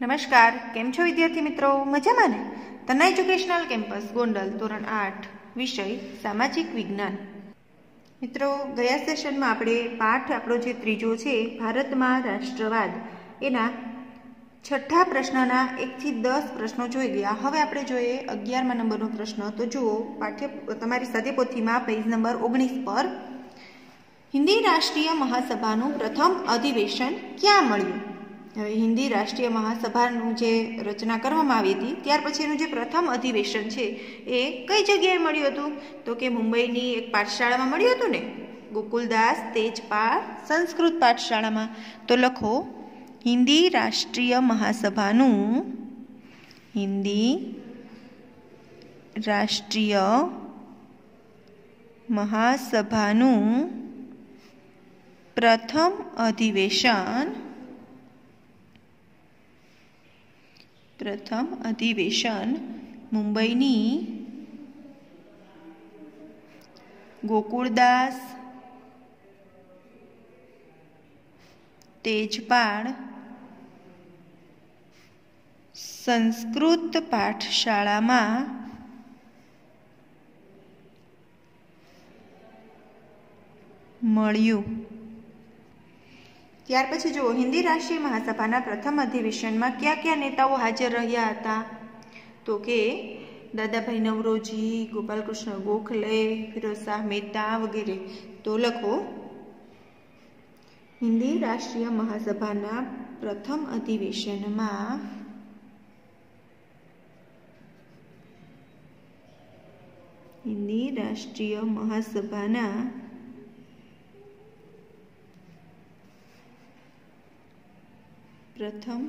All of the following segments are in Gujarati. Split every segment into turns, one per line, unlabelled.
નમસ્કાર, કેમ છો વિદ્યાર્થી મિત્રો? મજામાં ને? તના એજ્યુકેશનલ કેમ્પસ, ગોંડલ, ધોરણ આઠ, વિષય, સામાજિક વિજ્ઞાન. મિત્રો, ગયા સેશનમાં આપણે પાઠ, આપણો જે ત્રીજો છે, ભારતમાં રાષ્ટ્રવાદ, એના છઠ્ઠા પ્રશ્નના એકથી દસ પ્રશ્નો જોઈ ગયા. હવે આપણે જોઈએ અગિયારમાં નંબરનો પ્રશ્ન. તો જુઓ, પાઠ્ય, તમારી સાથે પોથીમાં પેજ નંબર ઓગણીસ પર. હિન્દી રાષ્ટ્રીય મહાસભાનું પ્રથમ અધિવેશન ક્યાં મળ્યું? હિન્દી રાષ્ટ્રીય મહાસભાનું જે રચના કરવામાં આવી હતી, ત્યાર પછીનું જે પ્રથમ અધિવેશન છે, એ કઈ જગ્યાએ મળ્યું હતું? તો કે મુંબઈની એક પાઠશાળામાં મળ્યું હતું ને? ગોકુલદાસ તેજપાળ સંસ્કૃત પાઠશાળામાં. તો લખો, હિન્દી રાષ્ટ્રીય મહાસભાનું હિન્દી રાષ્ટ્રીય મહાસભાનું પ્રથમ અધિવેશન પ્રથમ અધિવેશન મુંબઈની ગોકુળદાસ તેજપાળ સંસ્કૃત પાઠશાળામાં મળ્યું. ત્યાર પછી જુઓ, હિન્દી રાષ્ટ્રીય મહાસભાના પ્રથમ અધિવેશનમાં કયા કયા નેતાઓ હાજર રહ્યા હતા? તો કે દાદાભાઈ નવરોજી, ગોપાલકૃષ્ણ ગોખલે, ફિરોઝ શાહ મહેતા વગેરે. તો લખો, હિન્દી રાષ્ટ્રીય મહાસભાના પ્રથમ અધિવેશનમાં હિન્દી રાષ્ટ્રીય મહાસભાના પ્રથમ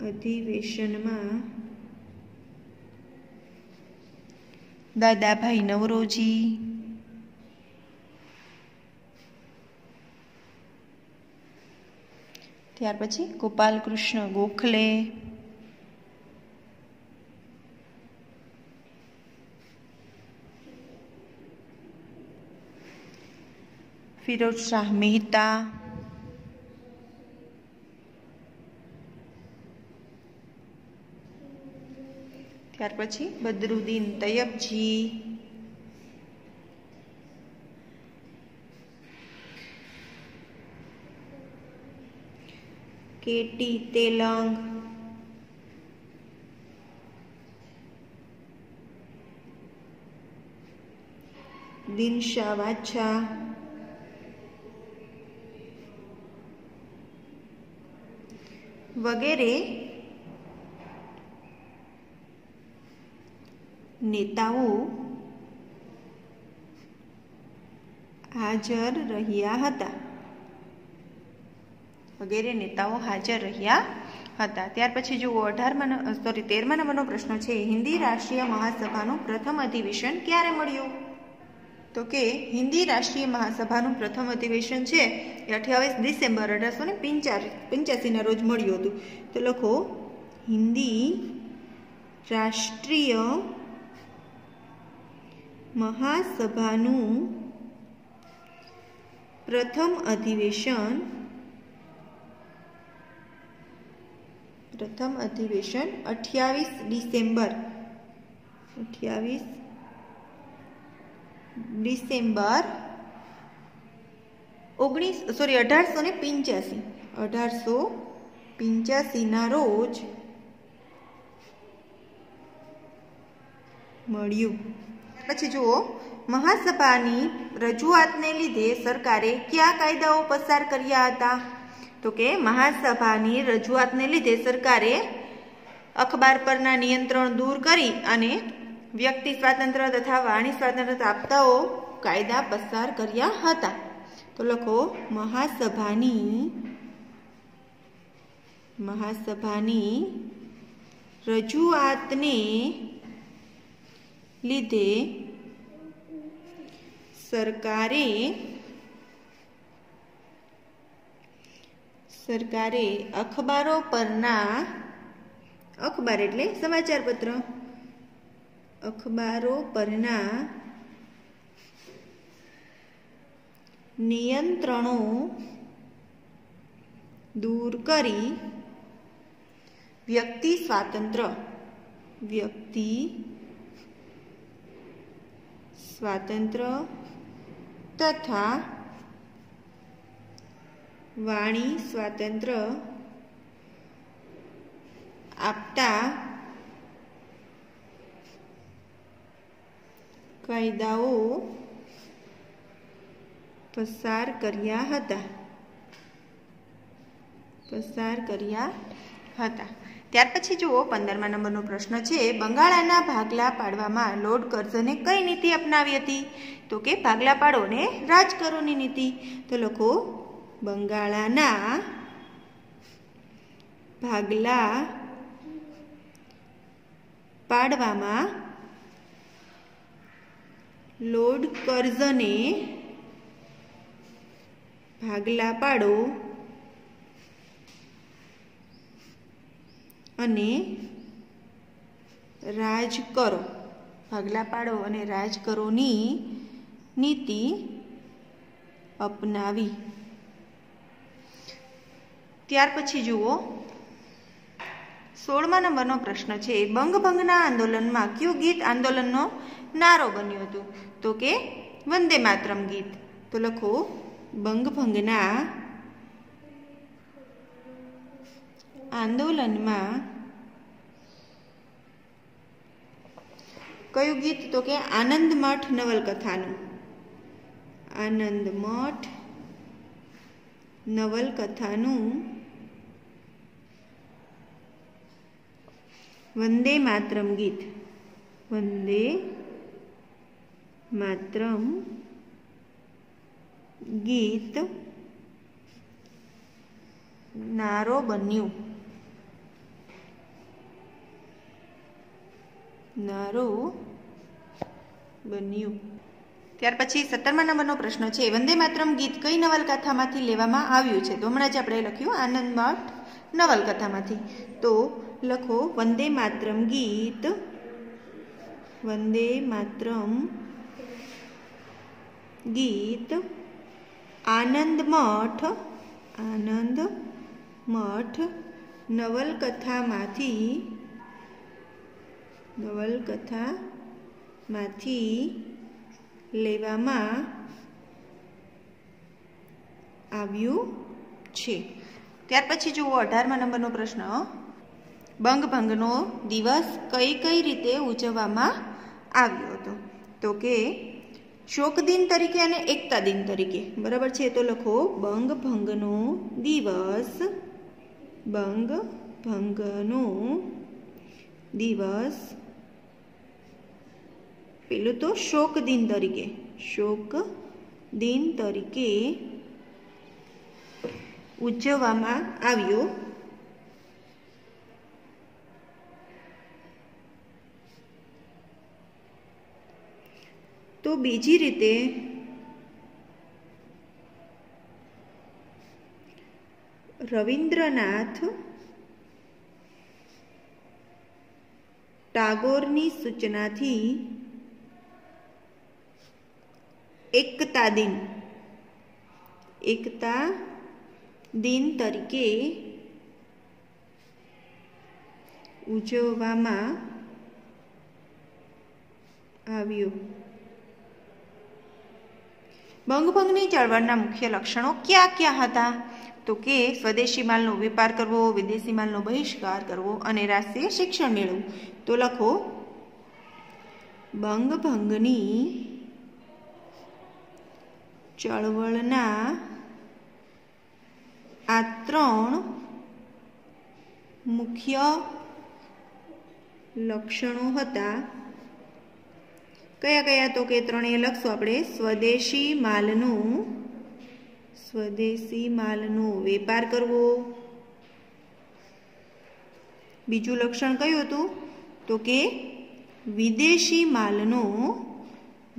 અધિવેશનમાં દાદાભાઈ નવરોજી ત્યાર પછી ગોપાલકૃષ્ણ ગોખલે ફિરોજ શાહ મહેતા ત્યાર પછી બદરુદ્દીન તૈયબજી કેટી તેલંગ દિનશા વાછા વગેરે નેતાઓ હાજર રહ્યા હતા. વગેરે નેતાઓ હાજર રહ્યા હતા. ત્યાર પછી જુઓ, અઢારમાં સોરી તેરમા નંબરનો પ્રશ્ન છે, હિન્દી રાષ્ટ્રીય મહાસભાનું પ્રથમ અધિવેશન ક્યારે મળ્યું? તો કે, હિન્દી રાષ્ટ્રીય મહાસભાનું પ્રથમ અધિવેશન છે એ અઠ્યાવીસ ડિસેમ્બર અઢારસો ને પંચ્યાસીના રોજ મળ્યું હતું. તો લખો, હિન્દી રાષ્ટ્રીય મહાસભાનું પ્રથમ અધિવેશન પ્રથમ અધિવેશન અઠ્યાવીસ ડિસેમ્બર અઠ્યાવીસ ડિસેમ્બર, ઓગણીસ સોરી અઢારસો ને પિંચ્યાસી, અઢારસો પિંચ્યાસીના રોજ મળ્યું. પછી જુઓ, મહાસભાની રજૂઆતને લીધે સરકારે કયા કાયદાઓ પસાર કર્યા હતા? તો કે મહાસભાની રજૂઆતને લીધે સરકારે અખબાર પરના નિયંત્રણ દૂર કરી અને વ્યક્તિ સ્વાતંત્ર્ય તથા વાણી સ્વાતંત્ર્ય આપતાઓ કાયદા પસાર કર્યા હતા. તો લખો, મહાસભાની મહાસભાની રજૂઆતને લીધે સરકારે સરકારે અખબારો પરના અખબાર એટલે સમાચાર પત્ર અખબારો પરના નિયંત્રણો દૂર કરી વ્યક્તિ સ્વાતંત્ર્ય વ્યક્તિ સ્વાતંત્ર્ય તથા વાણી સ્વાતંત્ર્ય આપતા કાયદાઓ પસાર કર્યા હતા. પસાર કર્યા હતા. ત્યાર પછી જુઓ, પંદરમા નંબરનો પ્રશ્ન છે, બંગાળાના ભાગલા પાડવામાં લોર્ડ કર્ઝને કઈ નીતિ અપનાવી હતી? તો કે ભાગલા પાડો ને રાજ કરોની નીતિ. તો લખો, બંગાળાના ભાગલા પાડવામાં લોર્ડ કર્ઝને ભાગલા પાડો. અને રાજ કરો. ભાગલા પાડો અને રાજ કરોની નીતિ અપનાવી. ત્યાર પછી જુઓ, સોળમા નંબરનો પ્રશ્ન છે, બંગભંગના આંદોલનમાં કયું ગીત આંદોલનનો નારો બન્યો હતો? તો કે વંદે માતરમ ગીત. તો લખો, બંગભંગના આંદોલનમાં કયું ગીત તો કે આનંદ મઠ નવલકથાનું? આનંદ મઠ નવલકથાનું વંદે માતરમ ગીત. વંદે માતરમ ગીત. નારો બન્યું. નારો બન્યું. ત્યાર પછી સત્તરમા નંબરનો પ્રશ્ન છે, વંદે માતરમ ગીત કઈ નવલકથામાંથી લેવામાં આવ્યું છે? તો હમણાં જ આપણે લખ્યું આનંદ મઠ નવલકથામાંથી. તો લખો, વંદે માતરમ ગીત, વંદે માતરમ ગીત, આનંદ મઠ આનંદ મઠ નવલકથામાંથી નવલકથામાંથી લેવામાં આવ્યું છે. ત્યાર પછી જુઓ અઢારમા નંબરનો પ્રશ્ન. બંગભંગનો દિવસ કઈ કઈ રીતે ઉજવવામાં આવ્યો હતો? તો કે શોક દિન તરીકે અને એકતા દિન તરીકે. બરાબર છે? તો લખો, બંગભંગનો દિવસ. બંગભંગનો દિવસ પેલું તો શોક દિન તરીકે, શોક દિન તરીકે ઉજવવામાં આવ્યો. તો બીજી રીતે રવિન્દ્રનાથ ટાગોરની સૂચનાથી એકતા દિન. એકતા દિન તરીકે ઉજવવામાં આવ્યો. બંગભંગની ચળવળના મુખ્ય લક્ષણો ક્યાં ક્યાં હતા? તો કે સ્વદેશી માલનો વેપાર કરવો, વિદેશી માલનો બહિષ્કાર કરવો અને રાષ્ટ્રીય શિક્ષણ મેળવવું. તો લખો, બંગભંગની ચળવળના આ ત્રણ મુખ્ય લક્ષણો હતા. કયા કયા તો કે ત્રણેય લખશું આપણે? સ્વદેશી માલનું, સ્વદેશી માલનો વેપાર કરવો. બીજું લક્ષણ કયું હતું? તો કે વિદેશી માલનો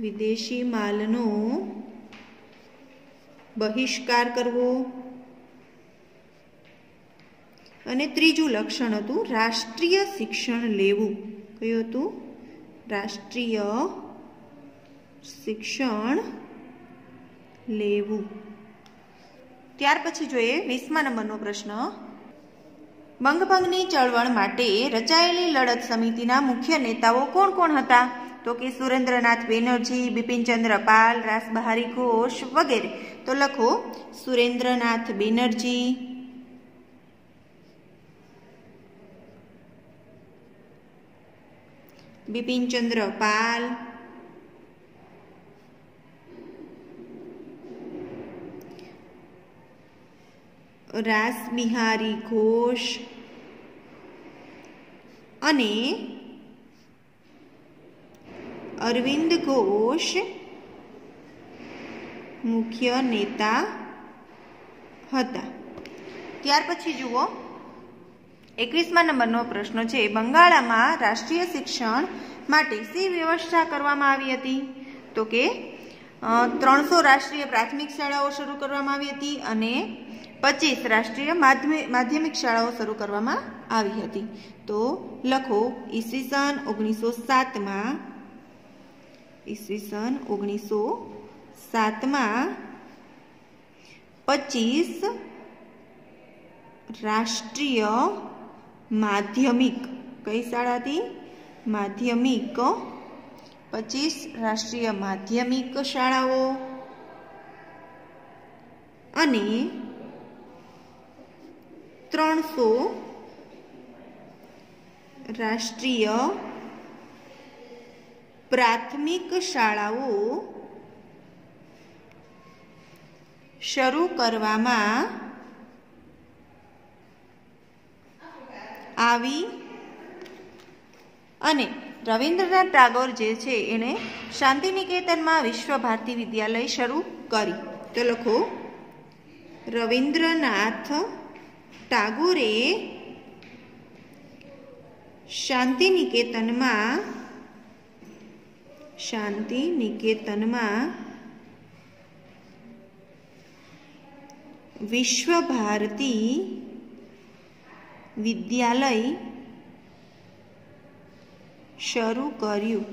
વિદેશી માલનો બહિષ્કાર કરવો. અને ત્રીજું લક્ષણ હતું રાષ્ટ્રીય શિક્ષણ લેવું. કયું હતું? રાષ્ટ્રીય શિક્ષણ લેવું. ત્યાર પછી જોઈએ વીસમા નંબરનો પ્રશ્ન. બંગભંગની ચળવળ માટે રચાયેલી લડત સમિતિના મુખ્ય નેતાઓ કોણ કોણ હતા? તો કે સુરેન્દ્રનાથ બેનર્જી, બિપિનચંદ્ર પાલ, રાસબહારી ઘોષ વગેરે. તો લખો સુરેન્દ્રનાથ બેનર્જી. બિપિનચંદ્ર પાલ. રાસબિહારી ઘોષ. અને અરવિંદ ઘોષ, મુખ્ય નેતા હતા. ત્યાર પછી જુઓ, એકવીસમા નંબરનો પ્રશ્ન છે, બંગાળામાં રાષ્ટ્રીય શિક્ષણ માટે શી વ્યવસ્થા કરવામાં આવી હતી? તો કે ત્રણસો રાષ્ટ્રીય પ્રાથમિક શાળાઓ શરૂ કરવામાં આવી હતી અને પચીસ રાષ્ટ્રીય માધ્યમિક શાળાઓ શરૂ કરવામાં આવી હતી. તો લખો, ઈસવીસન ઓગણીસો સાતમાં ઈસવીસન ઓગણીસો સાતમાં પચીસ રાષ્ટ્રીય માધ્યમિક, કઈ શાળાથી માધ્યમિક. પચીસ રાષ્ટ્રીય માધ્યમિક શાળાઓ. અને ત્રણસો રાષ્ટ્રીય પ્રાથમિક શાળાઓ શરૂ કરવામાં આવી અને રવિન્દ્રનાથ ટાગોર જે છે એણે શાંતિનિકેતનમાં વિશ્વ ભારતી વિદ્યાલય શરૂ કરી. તો લખો, રવિન્દ્રનાથ ટાગોરે શાંતિનિકેતનમાં શાંતિનિકેતનમાં વિશ્વ ભારતી વિદ્યાલય શરૂ કર્યું.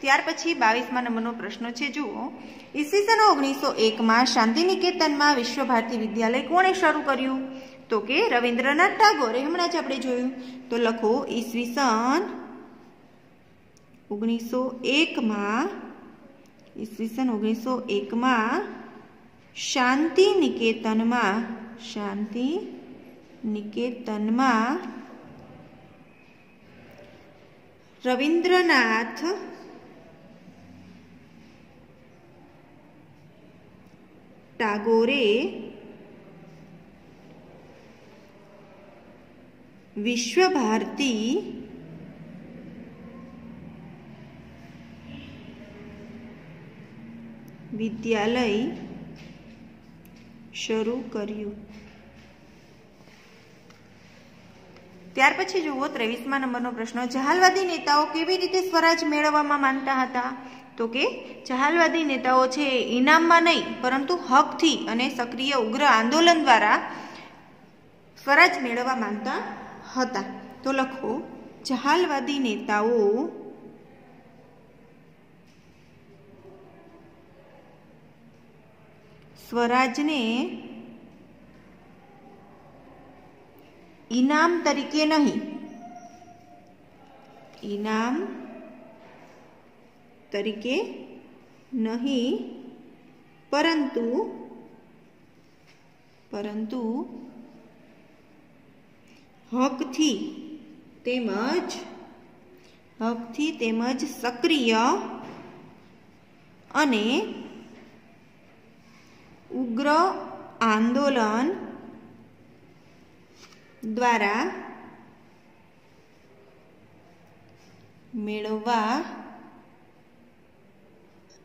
ત્યાર પછી બાવીસમા નંબરનો પ્રશ્ન છે, જુઓ. ઈસવીસન ઓગણીસો એકમાં શાંતિનિકેતનમાં વિશ્વ ભારતી વિદ્યાલય કોણે શરૂ કર્યું? તો કે રવિન્દ્રનાથ ટાગોરે. હમણાં જ આપણે જોયું. તો લખો ઈસવીસન ઓગણીસો એકમાં ઈસવીસન ઓગણીસો એકમાં શાંતિ નિકેતનમાં શાંતિ નિકેતનમાં રવિન્દ્રનાથ ટાગોરે વિશ્વ વિદ્યાલય શરૂ કર્યું. ત્યાર પછી જુઓ ત્રેવીસમાં નંબરનો પ્રશ્ન. જહાલવાદી નેતાઓ કેવી રીતે સ્વરાજ મેળવવામાં માનતા હતા? તો કે જહાલવાદી નેતાઓ છે ઇનામમાં નહીં, પરંતુ હકથી અને સક્રિય ઉગ્ર આંદોલન દ્વારા સ્વરાજ મેળવવા માનતા હતા. તો લખો, જહાલવાદી નેતાઓ સ્વરાજને ઇનામ તરીકે નહીં ઇનામ તરીકે નહીં પરંતુ પરંતુ હકથી તેમજ હકથી તેમજ સક્રિય અને ઉગ્ર આંદોલન દ્વારા મેળવવા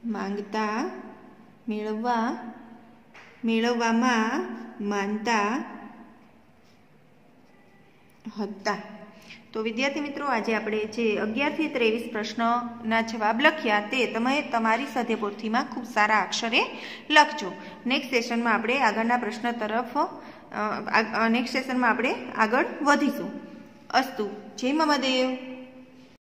માંગતા મેળવવા મેળવવામાં માનતા હતા. તો વિદ્યાર્થી મિત્રો, આજે આપણે જે અગિયારથી ત્રેવીસ પ્રશ્નના જવાબ લખ્યા તે તમે તમારી સ્વાધ્યાયપોથીમાં ખૂબ સારા અક્ષરે લખજો. નેક્સ્ટ સેશનમાં આપણે આગળના પ્રશ્ન તરફ નેક્સ્ટ સેશનમાં આપણે આગળ વધીશું. અસ્તુ. જય મહાદેવ.